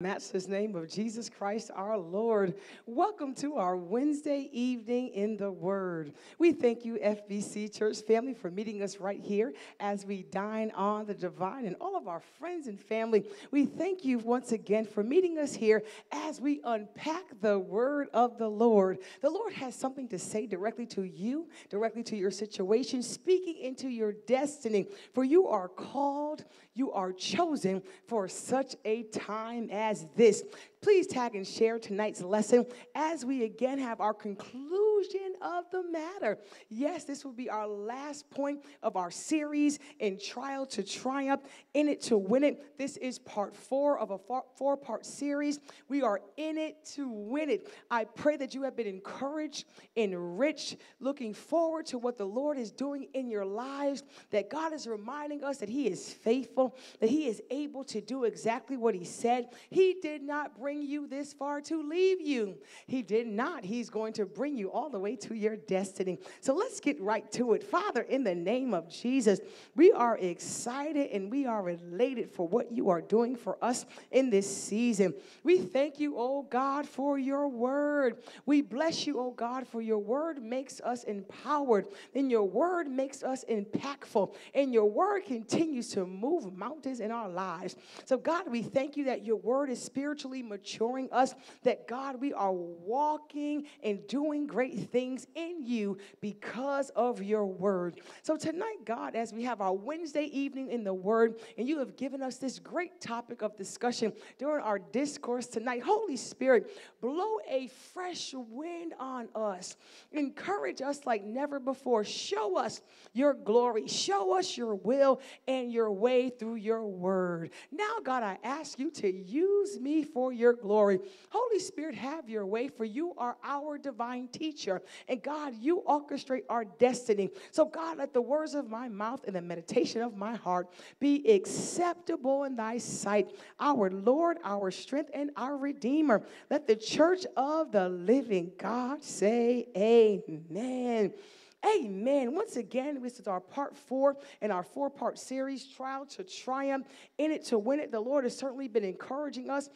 Matchless name of Jesus Christ our Lord. Welcome to our Wednesday evening in the Word. We thank you, FBC Church family, for meeting us right here as we dine on the divine and all of our friends and family. We thank you once again for meeting us here as we unpack the Word of the Lord. The Lord has something to say directly to you, directly to your situation, speaking into your destiny. For you are called, you are chosen for such a time as this. Please tag and share tonight's lesson as we again have our conclusion of the matter. Yes, this will be our last point of our series in Trial to Triumph, in it to win it. This is part four of a four part series. We are in it to win it. I pray that you have been encouraged, enriched, looking forward to what the Lord is doing in your lives, that God is reminding us that He is faithful, that He is able to do exactly what He said. He did not bring bring you this far to leave you. He did not. He's going to bring you all the way to your destiny. So let's get right to it. Father, in the name of Jesus, we are excited and we are elated for what you are doing for us in this season. We thank you, oh God, for your word. We bless you, oh God, for your word makes us empowered, and your word makes us impactful, and your word continues to move mountains in our lives. So, God, we thank you that your word is spiritually mature maturing us, that God, we are walking and doing great things in you because of your word. So tonight, God, as we have our Wednesday evening in the word, and you have given us this great topic of discussion during our discourse tonight, Holy Spirit, blow a fresh wind on us. Encourage us like never before. Show us your glory. Show us your will and your way through your word. Now, God, I ask you to use me for your glory. Holy Spirit, have your way, for you are our divine teacher. And God, you orchestrate our destiny. So, God, let the words of my mouth and the meditation of my heart be acceptable in thy sight, our Lord, our strength, and our Redeemer. Let the church of the living God say, Amen. Amen. Once again, this is our part four in our four part series, Trial to Triumph, in it to win it. The Lord has certainly been encouraging us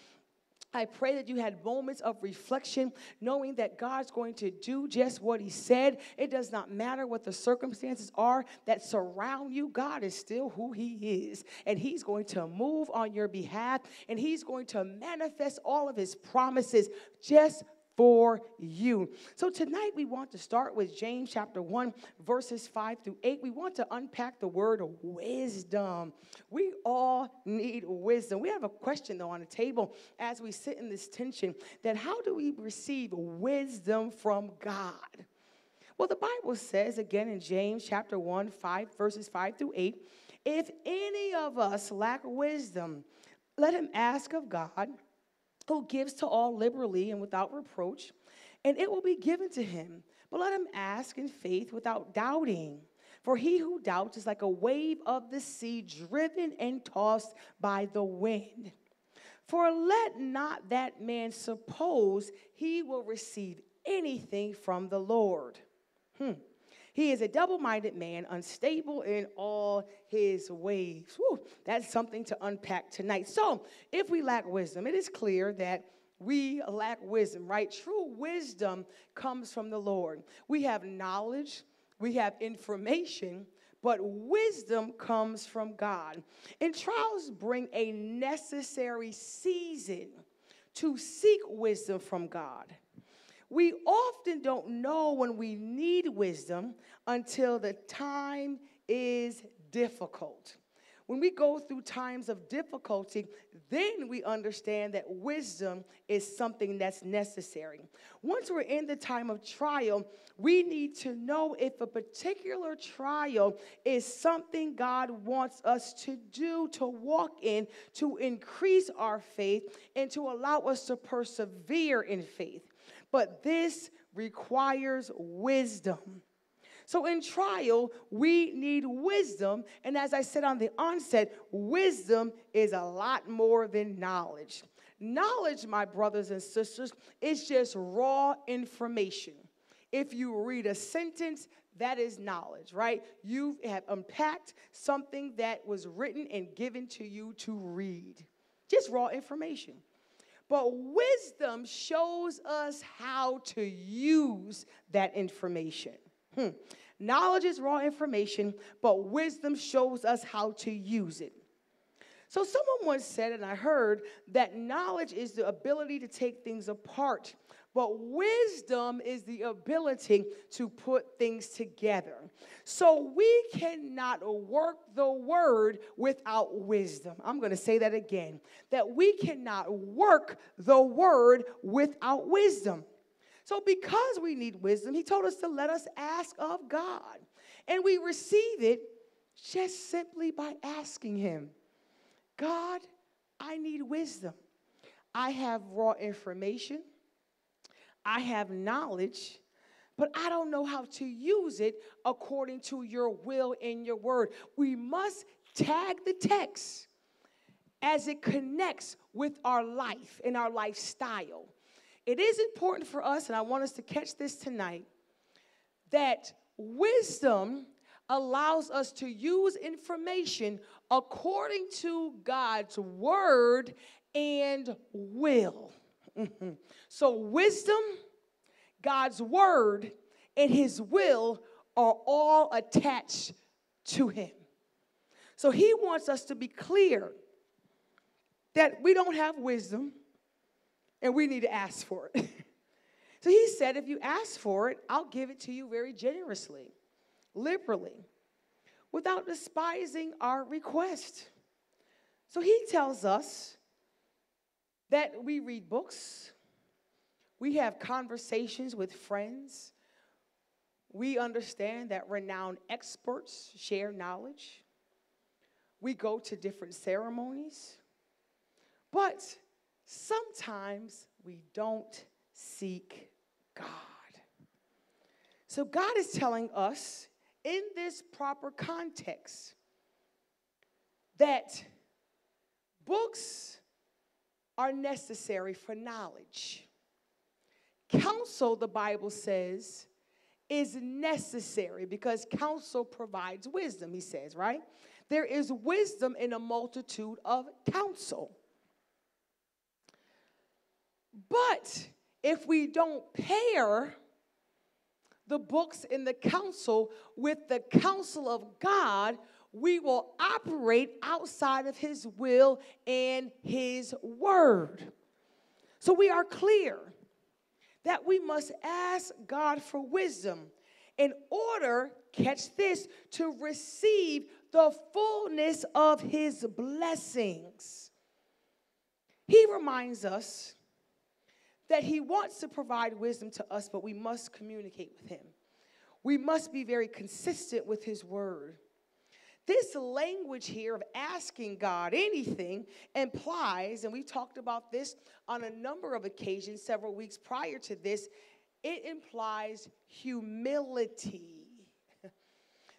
I pray that you had moments of reflection, knowing that God's going to do just what He said. It does not matter what the circumstances are that surround you, God is still who He is. And He's going to move on your behalf, and He's going to manifest all of His promises just for you. So tonight we want to start with James chapter 1, verses 5 through 8. We want to unpack the word wisdom. We all need wisdom. We have a question though on the table as we sit in this tension that how do we receive wisdom from God? Well, the Bible says again in James chapter 1, 5 verses 5 through 8, if any of us lack wisdom, let him ask of God who gives to all liberally and without reproach, and it will be given to him. But let him ask in faith without doubting. For he who doubts is like a wave of the sea driven and tossed by the wind. For let not that man suppose he will receive anything from the Lord. Hmm. He is a double minded man, unstable in all his ways. Whew, that's something to unpack tonight. So, if we lack wisdom, it is clear that we lack wisdom, right? True wisdom comes from the Lord. We have knowledge, we have information, but wisdom comes from God. And trials bring a necessary season to seek wisdom from God. We often don't know when we need wisdom until the time is difficult. When we go through times of difficulty, then we understand that wisdom is something that's necessary. Once we're in the time of trial, we need to know if a particular trial is something God wants us to do, to walk in, to increase our faith, and to allow us to persevere in faith but this requires wisdom. So, in trial, we need wisdom. And as I said on the onset, wisdom is a lot more than knowledge. Knowledge, my brothers and sisters, is just raw information. If you read a sentence, that is knowledge, right? You have unpacked something that was written and given to you to read. Just raw information. But wisdom shows us how to use that information. Hmm. Knowledge is raw information, but wisdom shows us how to use it. So, someone once said, and I heard, that knowledge is the ability to take things apart, but wisdom is the ability to put things together. So, we cannot work the word without wisdom. I'm going to say that again that we cannot work the word without wisdom. So, because we need wisdom, he told us to let us ask of God. And we receive it just simply by asking him. God, I need wisdom. I have raw information, I have knowledge, but I don't know how to use it according to your will and your word. We must tag the text as it connects with our life and our lifestyle. It is important for us, and I want us to catch this tonight, that wisdom allows us to use information according to God's word and will. Mm-hmm. So, wisdom, God's word, and his will are all attached to him. So, he wants us to be clear that we don't have wisdom and we need to ask for it. so, he said, if you ask for it, I'll give it to you very generously, liberally without despising our request. So he tells us that we read books, we have conversations with friends, we understand that renowned experts share knowledge, we go to different ceremonies, but sometimes we don't seek God. So God is telling us in this proper context that books are necessary for knowledge. Counsel, the Bible says, is necessary because counsel provides wisdom, he says, right? There is wisdom in a multitude of counsel. But if we don't pair the books in the counsel with the counsel of God, we will operate outside of His will and His word. So we are clear that we must ask God for wisdom in order, catch this, to receive the fullness of His blessings. He reminds us that He wants to provide wisdom to us, but we must communicate with Him. We must be very consistent with His word. This language here of asking God anything implies, and we've talked about this on a number of occasions several weeks prior to this, it implies humility.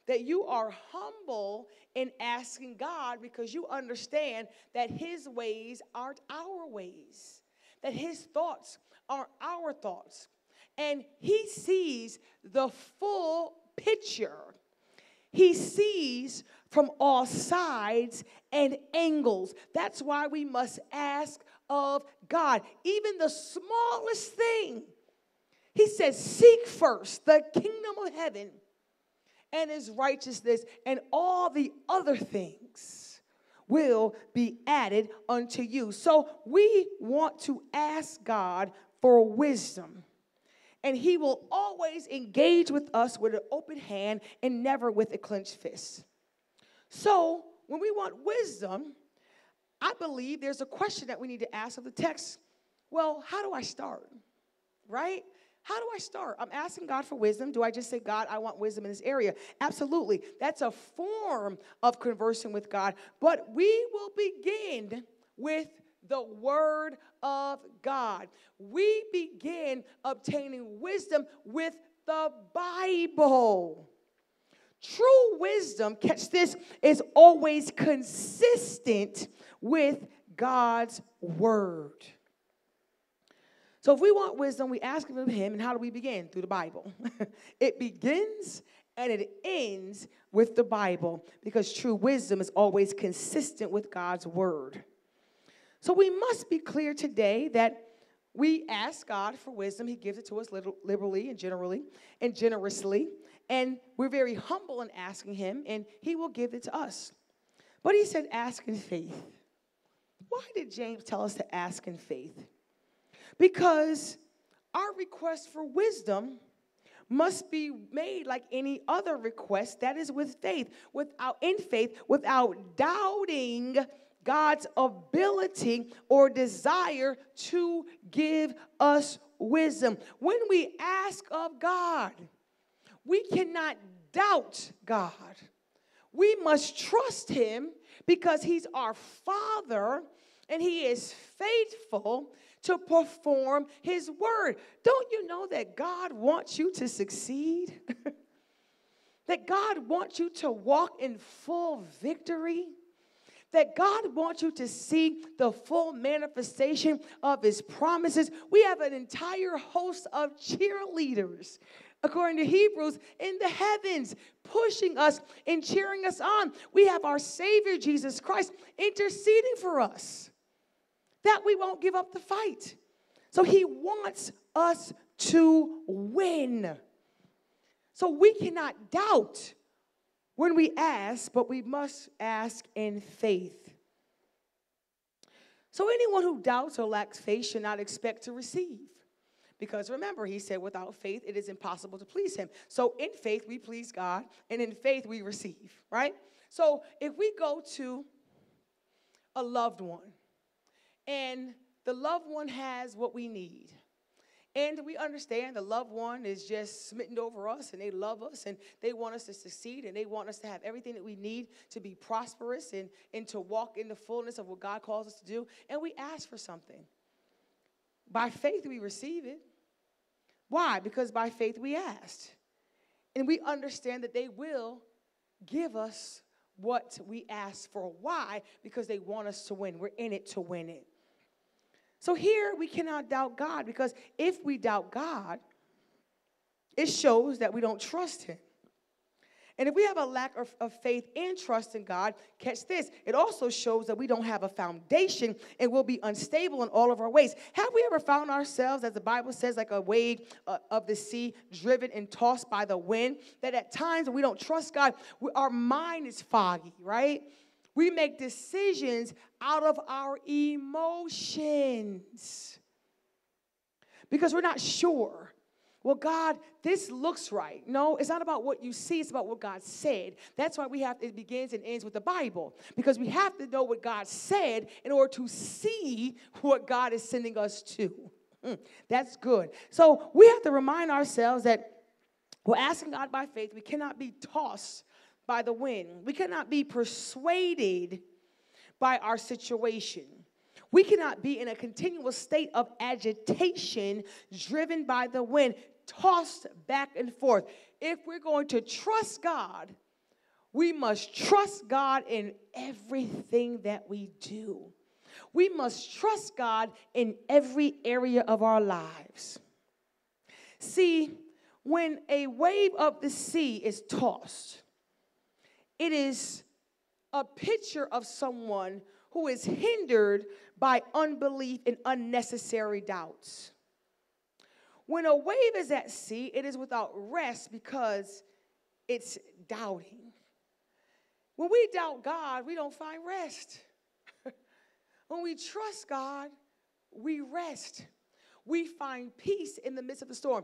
that you are humble in asking God because you understand that His ways aren't our ways that his thoughts are our thoughts. And he sees the full picture. He sees from all sides and angles. That's why we must ask of God, even the smallest thing. He says, Seek first the kingdom of heaven and his righteousness, and all the other things will be added unto you. So we want to ask God for wisdom. And he will always engage with us with an open hand and never with a clenched fist. So when we want wisdom, I believe there's a question that we need to ask of the text. Well, how do I start? Right? How do I start? I'm asking God for wisdom. Do I just say, God, I want wisdom in this area? Absolutely. That's a form of conversing with God. But we will begin with the Word of God. We begin obtaining wisdom with the Bible. True wisdom, catch this, is always consistent with God's Word. So if we want wisdom, we ask of him, and how do we begin? Through the Bible. it begins and it ends with the Bible because true wisdom is always consistent with God's word. So we must be clear today that we ask God for wisdom. He gives it to us liberally and generally and generously. And we're very humble in asking Him, and He will give it to us. But He said, ask in faith. Why did James tell us to ask in faith? Because our request for wisdom must be made like any other request that is with faith without in faith without doubting God's ability or desire to give us wisdom. When we ask of God, we cannot doubt God. We must trust Him because He's our Father and He is faithful to perform His word. Don't you know that God wants you to succeed? that God wants you to walk in full victory? That God wants you to see the full manifestation of his promises. We have an entire host of cheerleaders, according to Hebrews, in the heavens, pushing us and cheering us on. We have our Savior, Jesus Christ, interceding for us that we won't give up the fight. So he wants us to win. So we cannot doubt when we ask, but we must ask in faith. So anyone who doubts or lacks faith should not expect to receive. Because remember, he said, without faith, it is impossible to please him. So in faith, we please God, and in faith, we receive, right? So if we go to a loved one, and the loved one has what we need, and we understand the loved one is just smitten over us and they love us and they want us to succeed and they want us to have everything that we need to be prosperous and, and to walk in the fullness of what God calls us to do. And we ask for something. By faith, we receive it. Why? Because by faith, we asked. And we understand that they will give us what we ask for. Why? Because they want us to win. We're in it to win it. So here we cannot doubt God because if we doubt God, it shows that we don't trust Him. And if we have a lack of, of, faith and trust in God, catch this, it also shows that we don't have a foundation and we'll be unstable in all of our ways. Have we ever found ourselves, as the Bible says, like a wave uh, of the sea, driven and tossed by the wind? That at times when we don't trust God, we, our mind is foggy, right? We make decisions out of our emotions because we're not sure. Well, God, this looks right. No, it's not about what you see, it's about what God said. That's why we have it begins and ends with the Bible because we have to know what God said in order to see what God is sending us to. Mm, that's good. So we have to remind ourselves that we're asking God by faith. We cannot be tossed by the wind. We cannot be persuaded by our situation. We cannot be in a continual state of agitation, driven by the wind, tossed back and forth. If we're going to trust God, we must trust God in everything that we do. We must trust God in every area of our lives. See, when a wave of the sea is tossed, it is a picture of someone who is hindered by unbelief and unnecessary doubts. When a wave is at sea, it is without rest because it's doubting. When we doubt God, we don't find rest. when we trust God, we rest. We find peace in the midst of the storm.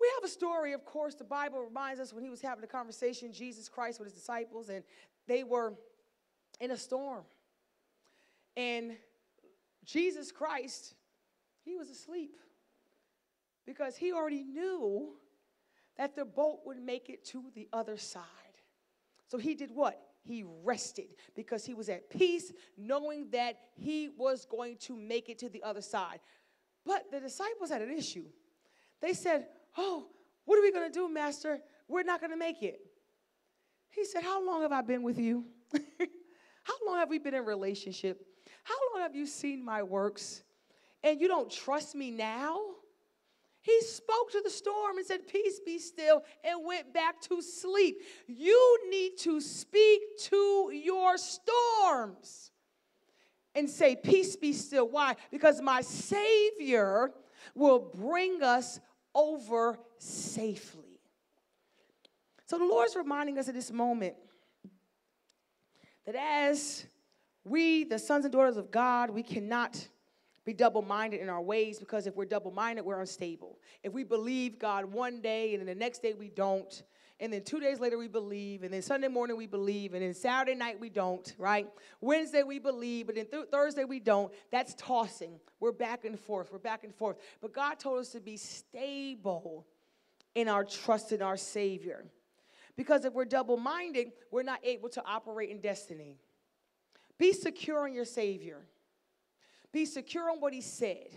We have a story, of course, the Bible reminds us when he was having a conversation, Jesus Christ with his disciples, and they were in a storm. And Jesus Christ, he was asleep because he already knew that the boat would make it to the other side. So he did what? He rested because he was at peace, knowing that he was going to make it to the other side. But the disciples had an issue. They said, Oh, what are we going to do, Master? We're not going to make it. He said, How long have I been with you? How long have we been in relationship? How long have you seen my works? And you don't trust me now? He spoke to the storm and said, Peace be still, and went back to sleep. You need to speak to your storms. and say, Peace be still. Why? Because my Savior will bring us over safely. So the Lord's reminding us at this moment that as we, the sons and daughters of God, we cannot be double minded in our ways because if we're double minded, we're unstable. If we believe God one day and then the next day we don't, and then two days later we believe, and then Sunday morning we believe, and then Saturday night we don't, right? Wednesday we believe, but then th- Thursday we don't. That's tossing. We're back and forth. We're back and forth. But God told us to be stable in our trust in our Savior. Because if we're double minded, we're not able to operate in destiny. Be secure in your Savior, be secure on what He said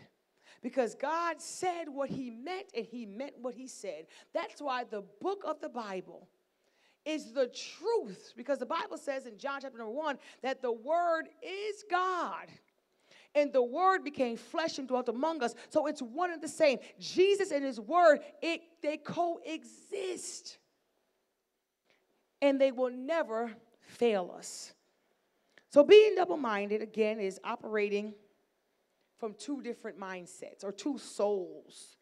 because God said what he meant and he meant what he said. That's why the book of the Bible is the truth because the Bible says in John chapter number 1 that the word is God. And the word became flesh and dwelt among us. So it's one and the same. Jesus and his word, it they coexist. And they will never fail us. So being double-minded again is operating from two different mindsets or two souls.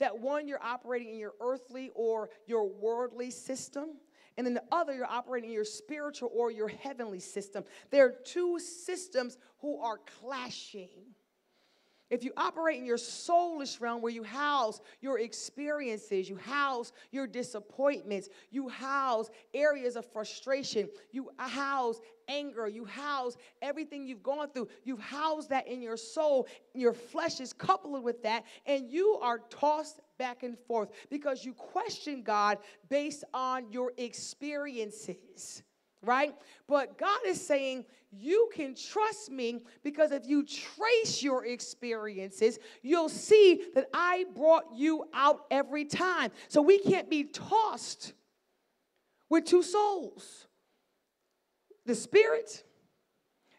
That one, you're operating in your earthly or your worldly system, and then the other, you're operating in your spiritual or your heavenly system. There are two systems who are clashing. If you operate in your soulish realm where you house your experiences, you house your disappointments, you house areas of frustration, you house anger, you house everything you've gone through, you house that in your soul, your flesh is coupled with that, and you are tossed back and forth because you question God based on your experiences right? But God is saying, you can trust me because if you trace your experiences, you'll see that I brought you out every time. So we can't be tossed with two souls the spirit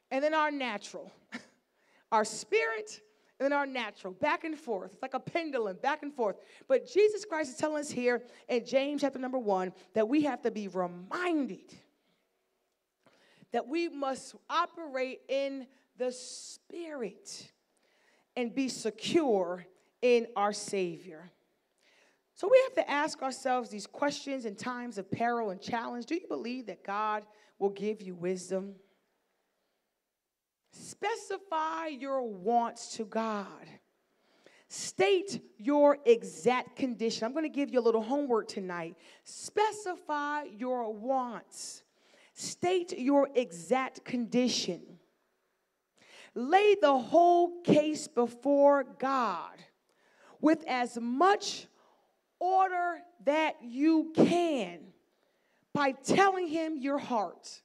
and then our natural. our spirit and then our natural, back and forth. It's like a pendulum, back and forth. But Jesus Christ is telling us here in James chapter number one that we have to be reminded that we must operate in the Spirit and be secure in our Savior. So we have to ask ourselves these questions in times of peril and challenge. Do you believe that God will give you wisdom? Specify your wants to God. State your exact condition. I'm going to give you a little homework tonight. Specify your wants. State your exact condition. Lay the whole case before God with as much order that you can by telling Him your heart.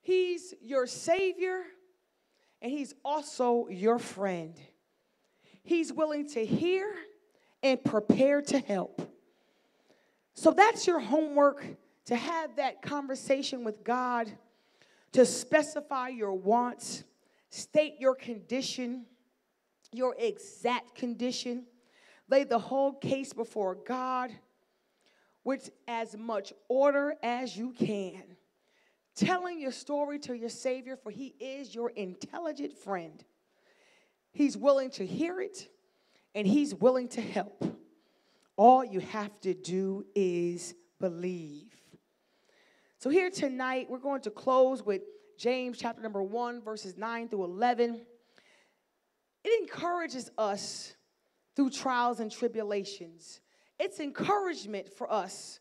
He's your Savior and He's also your friend. He's willing to hear and prepare to help. So that's your homework to have that conversation with God, to specify your wants, state your condition, your exact condition, lay the whole case before God with as much order as you can. Telling your story to your Savior, for He is your intelligent friend. He's willing to hear it and He's willing to help. All you have to do is believe. So, here tonight, we're going to close with James chapter number 1, verses 9 through 11. It encourages us through trials and tribulations, it's encouragement for us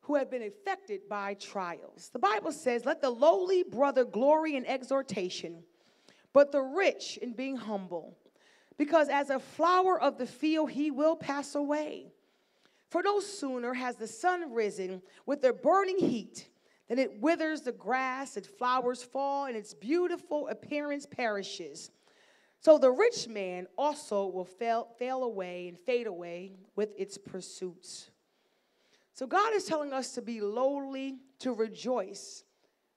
who have been affected by trials. The Bible says, Let the lowly brother glory in exhortation, but the rich in being humble. Because as a flower of the field, he will pass away. For no sooner has the sun risen with a burning heat than it withers the grass, its flowers fall, and its beautiful appearance perishes. So the rich man also will fail, fail away and fade away with its pursuits. So God is telling us to be lowly, to rejoice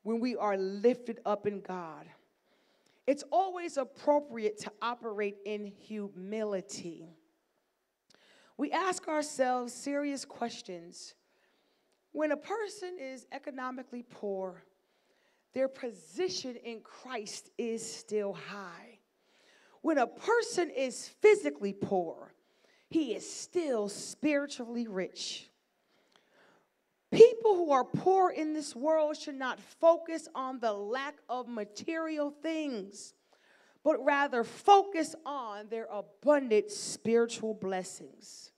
when we are lifted up in God. It's always appropriate to operate in humility we ask ourselves serious questions. When a person is economically poor, their position in Christ is still high. When a person is physically poor, he is still spiritually rich. People who are poor in this world should not focus on the lack of material things, but rather focus on their abundant spiritual blessings.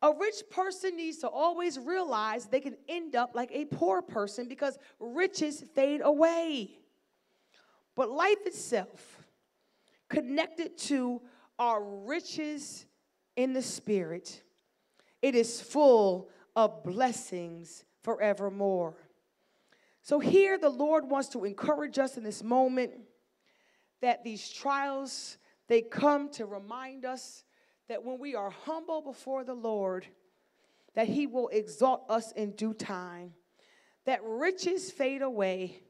A rich person needs to always realize they can end up like a poor person because riches fade away. But life itself, connected to our riches in the spirit, it is full of blessings forevermore. So, here the Lord wants to encourage us in this moment that these trials they come to remind us that when we are humble before the Lord, that he will exalt us in due time. That riches fade away,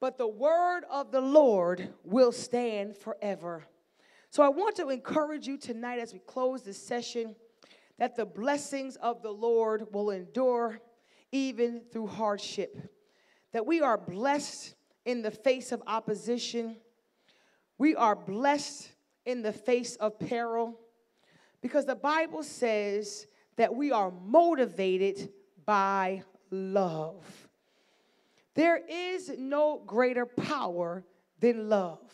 but the word of the Lord will stand forever. So I want to encourage you tonight as we close this session that the blessings of the Lord will endure even through hardship, that we are blessed in the face of opposition, we are blessed in the face of peril, because the Bible says that we are motivated by love. There is no greater power than love.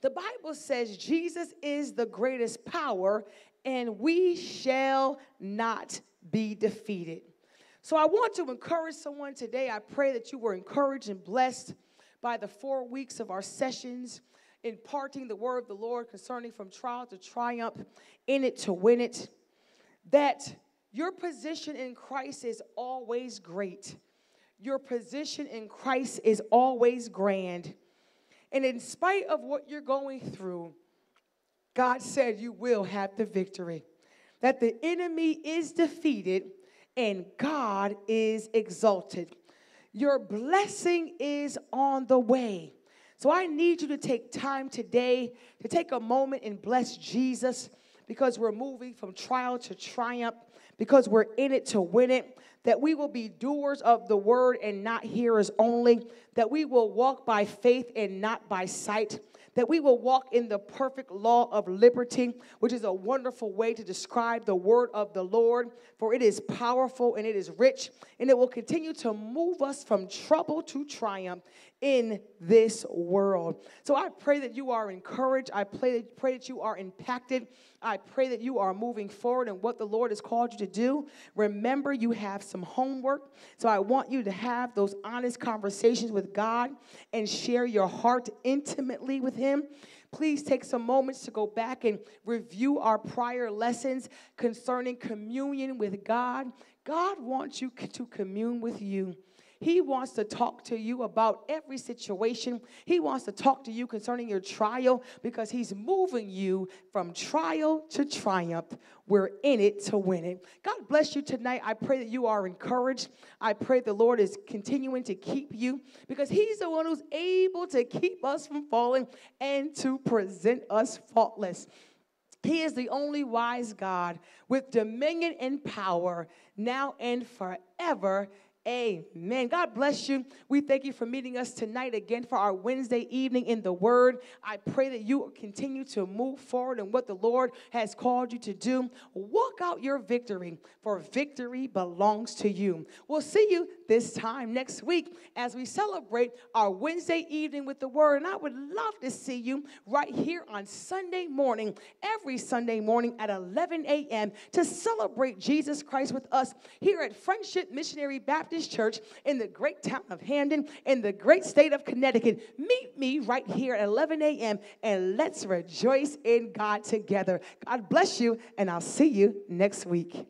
The Bible says Jesus is the greatest power and we shall not be defeated. So I want to encourage someone today. I pray that you were encouraged and blessed by the four weeks of our sessions, imparting the word of the Lord concerning from trial to triumph, in it to win it. That your position in Christ is always great. Your position in Christ is always grand. And in spite of what you're going through, God said you will have the victory, that the enemy is defeated and God is exalted. Your blessing is on the way. So I need you to take time today to take a moment and bless Jesus because we're moving from trial to triumph, because we're in it to win it, that we will be doers of the word and not hearers only, that we will walk by faith and not by sight that we will walk in the perfect law of liberty, which is a wonderful way to describe the word of the Lord, for it is powerful and it is rich, and it will continue to move us from trouble to triumph in this world. So I pray that you are encouraged. I pray that, pray that you are impacted. I pray that you are moving forward in what the Lord has called you to do. Remember, you have some homework. So I want you to have those honest conversations with God and share your heart intimately with Him. Please take some moments to go back and review our prior lessons concerning communion with God. God wants you to commune with you. He wants to talk to you about every situation. He wants to talk to you concerning your trial because He's moving you from trial to triumph. We're in it to win it. God bless you tonight. I pray that you are encouraged. I pray the Lord is continuing to keep you because He's the one who's able to keep us from falling and to present us faultless. He is the only wise God with dominion and power now and forever. Amen. God bless you. We thank you for meeting us tonight again for our Wednesday evening in the Word. I pray that you continue to move forward in what the Lord has called you to do. Walk out your victory, for victory belongs to you. We'll see you this time next week as we celebrate our Wednesday evening with the Word. And I would love to see you right here on Sunday morning, every Sunday morning at 11 a.m. to celebrate Jesus Christ with us here at Friendship Missionary Baptist. Baptist Church in the great town of Hamden, in the great state of Connecticut. Meet me right here at 11 a.m. and let's rejoice in God together. God bless you, and I'll see you next week.